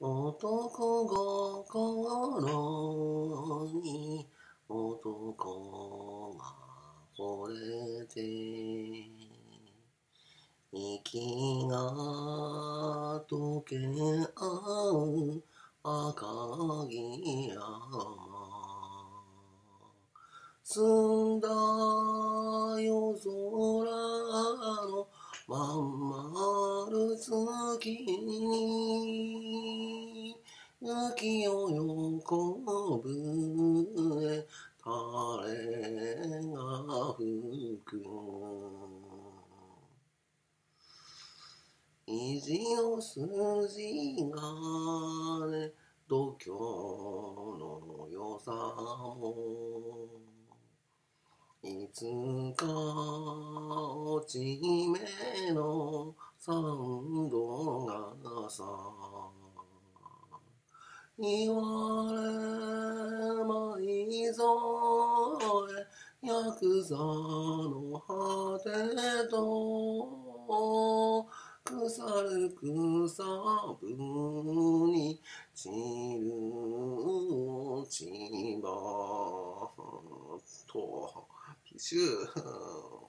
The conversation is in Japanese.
男心に男が惚れて息が溶け合う赤城山。澄んだ夜空のまん丸月に雪を横笛誰が吹く意地の筋がね度胸の良さも。いつか落ち目のサンドがさ。言われまいぞえヤクザの果てと腐る草分に散る落ち葉と。必须。